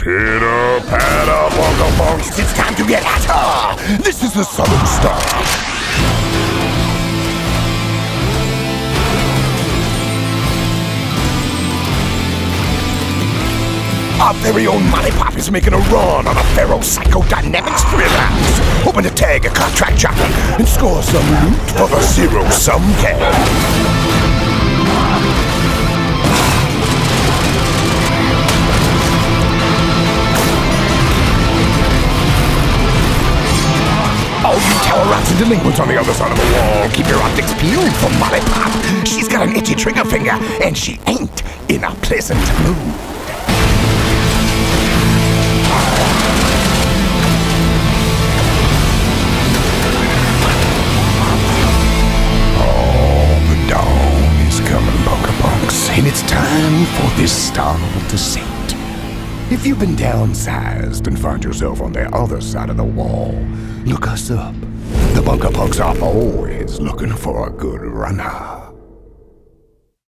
Pitter patter, Bunker Punks, it's time to get at her! This is the Southern Star! Our very own Molly Pop is making a run on a Pharaoh Psychodynamics freelance. Hoping to tag a contract jockey and score some loot for the zero sum game. You rats and delinquents on the other side of the wall, keep your optics peeled for Molly Pop. She's got an itchy trigger finger, and she ain't in a pleasant mood. Oh, the dawn is coming, and it's time for this star to set. If you've been downsized and find yourself on the other side of the wall, look us up. The Bunker Punks are always looking for a good runner.